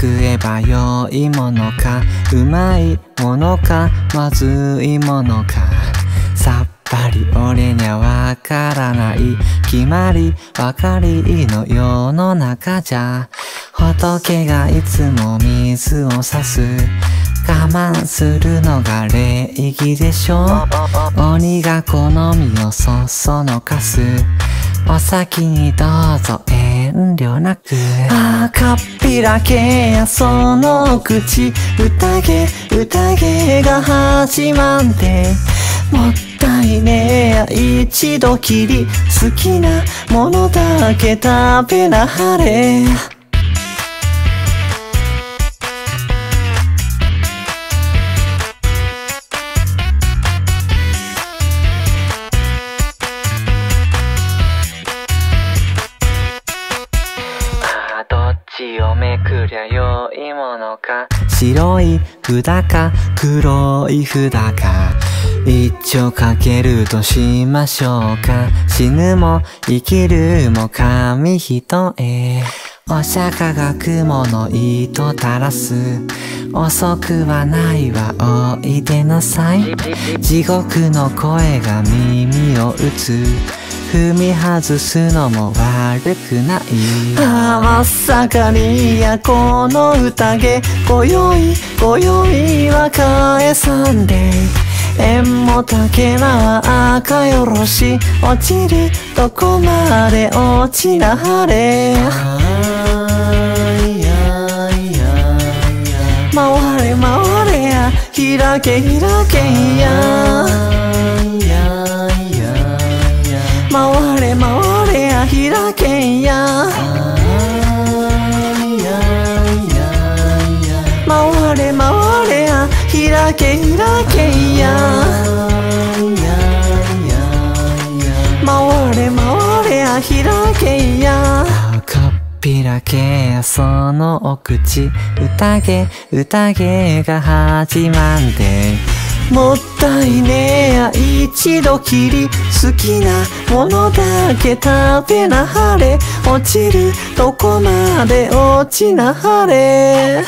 食えば良いものかうまいものかまずいものか。さっぱり俺にゃわからない。決まりばかりの世の中じゃ。仏がいつも水を差す。我慢するのが礼儀でしょ。鬼が好みをそそのかす。お先にどうぞえんではなくあかっぴらけやその口宴宴が始まってもったいねえ一度きり好きなものだけ食べなはれ。どっちをめくりゃ良いものか。白い札か黒い札か。一丁かけるとしましょうか。死ぬも生きるも紙一重お釈迦が雲の糸垂らす。遅くはないわ。おいでなさい。地獄の声が耳を打つ踏み外すのも悪くない。ああまさかにいやこの宴今宵今宵は返さんで。縁も竹縄赤よろし落ちるとこまで落ちなはれ。回れ回れや。開け開けや回れ回れや開けや。回れ回れや開け開けや回れ回れや開けや。かっぴらけそのお口。宴宴が始まんで。もったいねえや一度きり好きなものだけ食べなはれ。落ちるとこまで落ちなはれ。